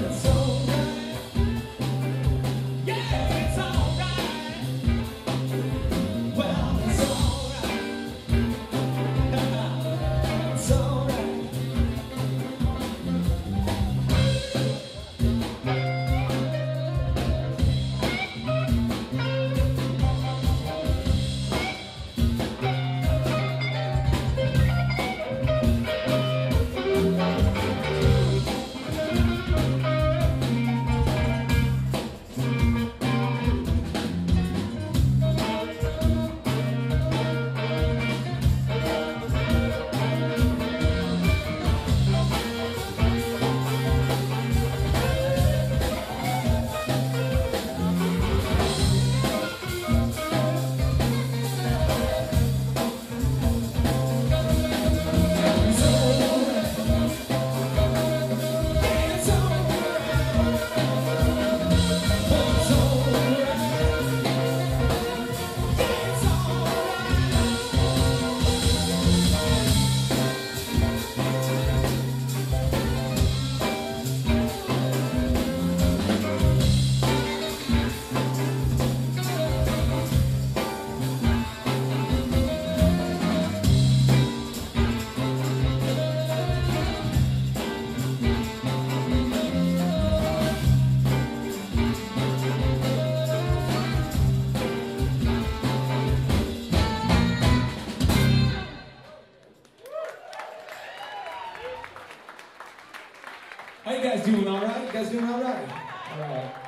Yes. You guys doing all right? You guys doing all right? All right.